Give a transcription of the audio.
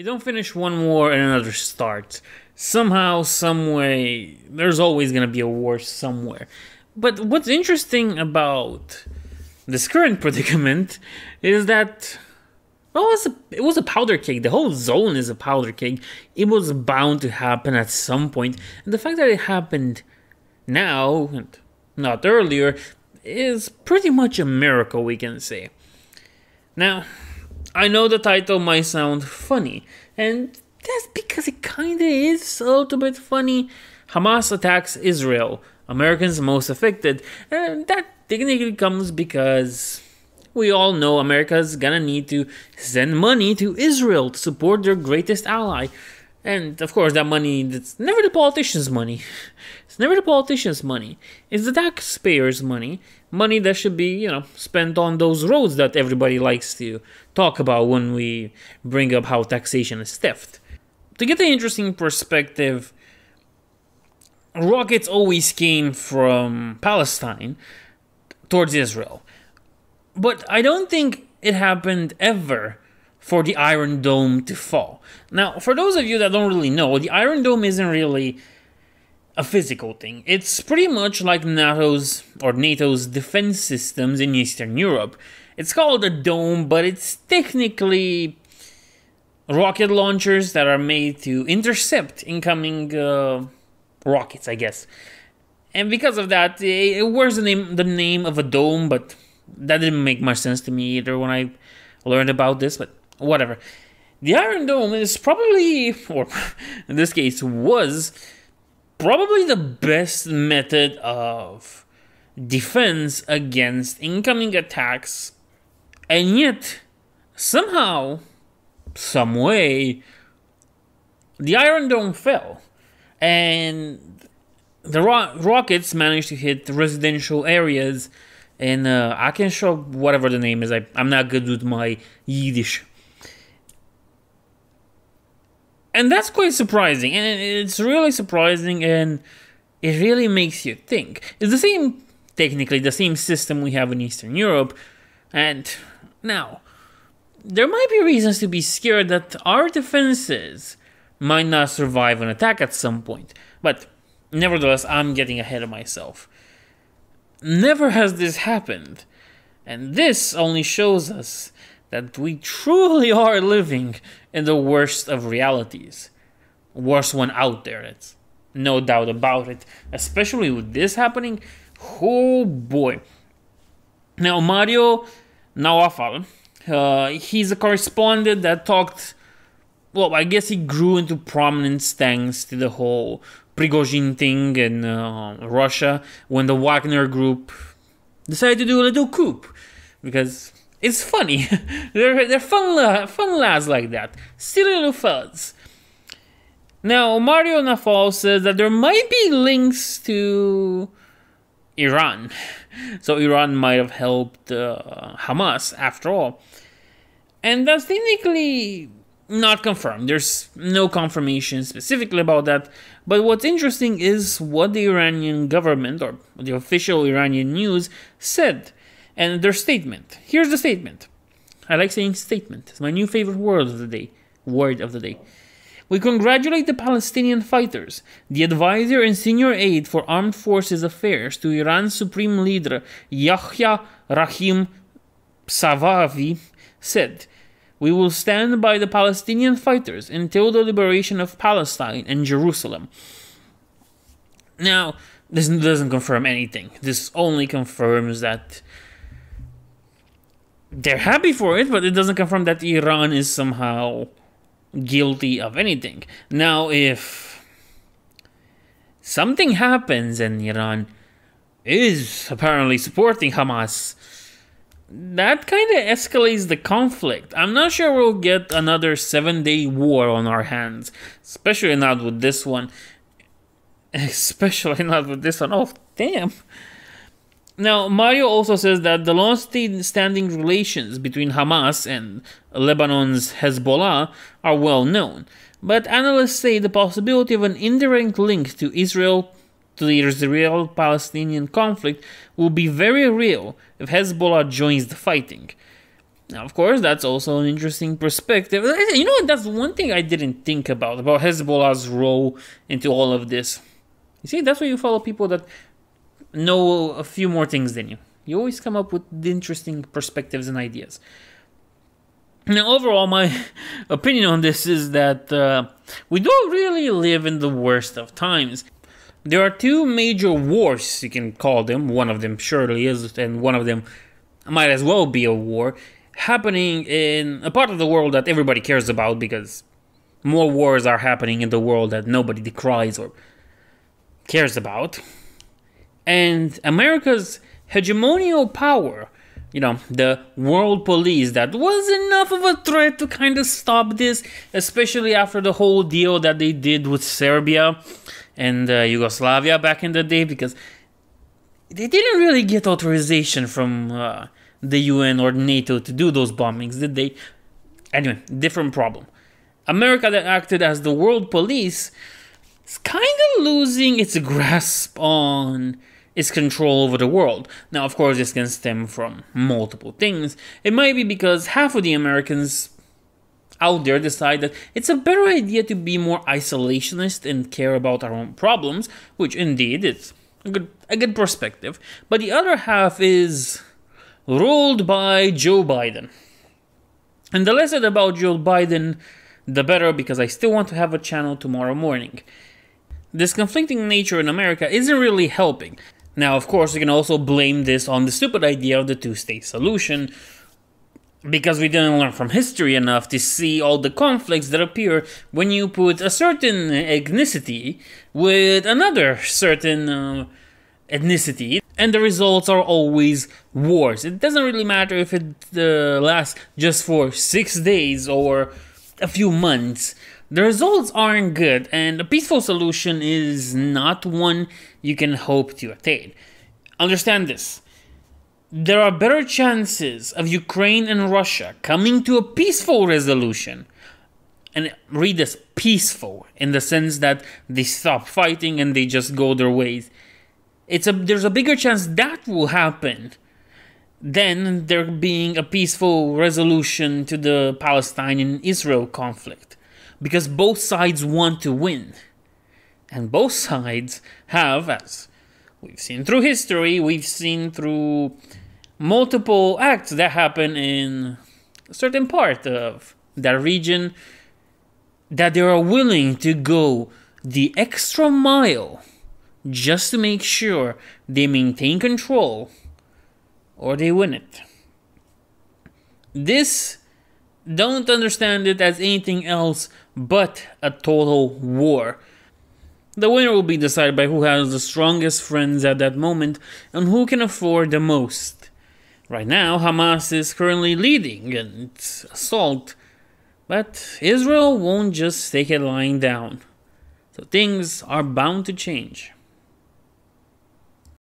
You don't finish one war and another starts. Somehow, some way, there's always gonna be a war somewhere. But what's interesting about this current predicament is that well, it was, a, it was a powder keg. The whole zone is a powder keg. It was bound to happen at some point, and the fact that it happened now and not earlier is pretty much a miracle, we can say. Now, I know the title might sound funny, and that's because it kinda is a little bit funny. Hamas attacks Israel, Americans most affected, and that technically comes because we all know America's gonna need to send money to Israel to support their greatest ally. And of course, that money, it's never the politicians' money. It's never the politicians' money. It's the taxpayers' money. Money that should be, you know, spent on those roads that everybody likes to talk about when we bring up how taxation is theft. To get the interesting perspective, rockets always came from Palestine towards Israel. But I don't think it happened ever for the Iron Dome to fall. Now, for those of you that don't really know, the Iron Dome isn't really a physical thing. It's pretty much like NATO's or NATO's defense systems in Eastern Europe. It's called a dome, but it's technically rocket launchers that are made to intercept incoming uh, rockets, I guess. And because of that, it wears the name the name of a dome, but that didn't make much sense to me either when I learned about this. But whatever. The Iron Dome is probably, or in this case, was probably the best method of defense against incoming attacks, and yet somehow, some way, the Iron Dome fell, and the ro- rockets managed to hit residential areas. And uh, I can show whatever the name is. I, I'm not good with my Yiddish and that's quite surprising and it's really surprising and it really makes you think. It's the same technically the same system we have in eastern europe and now there might be reasons to be scared that our defenses might not survive an attack at some point but nevertheless i'm getting ahead of myself. Never has this happened and this only shows us that we truly are living in the worst of realities. Worst one out there, it's no doubt about it. Especially with this happening, oh boy. Now, Mario Nawafal, uh, he's a correspondent that talked. Well, I guess he grew into prominence thanks to the whole Prigozhin thing in uh, Russia when the Wagner group decided to do a little coup. Because it's funny. they're they're fun fun lads like that. Silly little fellas. Now Mario Nawafal says that there might be links to Iran, so Iran might have helped uh, Hamas after all, and that's technically not confirmed. There's no confirmation specifically about that. But what's interesting is what the Iranian government or the official Iranian news said and their statement. Here's the statement. I like saying statement. It's my new favorite word of the day. Word of the day. We congratulate the Palestinian fighters. The advisor and senior aide for Armed Forces Affairs to Iran's Supreme Leader Yahya Rahim Safavi said, We will stand by the Palestinian fighters until the liberation of Palestine and Jerusalem. Now, this doesn't confirm anything. This only confirms that they're happy for it, but it doesn't confirm that Iran is somehow guilty of anything. Now, if something happens and Iran is apparently supporting Hamas, that kind of escalates the conflict. I'm not sure we'll get another seven day war on our hands, especially not with this one. Especially not with this one. Oh, damn. Now, Mario also says that the long standing relations between Hamas and Lebanon's Hezbollah are well known, but analysts say the possibility of an indirect link to Israel to the Israel Palestinian conflict will be very real if Hezbollah joins the fighting. Now, of course, that's also an interesting perspective. You know, that's one thing I didn't think about about Hezbollah's role into all of this. You see, that's why you follow people that know a few more things than you. You always come up with interesting perspectives and ideas. Now, overall, my opinion on this is that uh, we don't really live in the worst of times. There are two major wars, you can call them. One of them surely is, and one of them might as well be a war happening in a part of the world that everybody cares about because more wars are happening in the world that nobody decries or cares about. And America's hegemonial power, you know, the world police, that was enough of a threat to kind of stop this, especially after the whole deal that they did with Serbia and uh, Yugoslavia back in the day, because they didn't really get authorization from uh, the UN or NATO to do those bombings, did they? Anyway, different problem. America that acted as the world police is kind of losing its grasp on its control over the world. Now, of course, this can stem from multiple things. It might be because half of the Americans out there decide that it's a better idea to be more isolationist and care about our own problems, which indeed is a good, a good perspective. But the other half is ruled by Joe Biden. And the less about Joe Biden, the better, because I still want to have a channel tomorrow morning. This conflicting nature in America isn't really helping. Now, of course, you can also blame this on the stupid idea of the two state solution, because we didn't learn from history enough to see all the conflicts that appear when you put a certain ethnicity with another certain uh, ethnicity, and the results are always wars. It doesn't really matter if it uh, lasts just for six days or a few months. The results aren't good, and a peaceful solution is not one you can hope to attain. Understand this there are better chances of Ukraine and Russia coming to a peaceful resolution. And read this peaceful in the sense that they stop fighting and they just go their ways. It's a there's a bigger chance that will happen than there being a peaceful resolution to the Palestine and Israel conflict. Because both sides want to win. And both sides have, as we've seen through history, we've seen through multiple acts that happen in a certain part of that region that they are willing to go the extra mile just to make sure they maintain control or they win it. This don't understand it as anything else but a total war. The winner will be decided by who has the strongest friends at that moment and who can afford the most. Right now, Hamas is currently leading its assault, but Israel won't just take it lying down. So things are bound to change.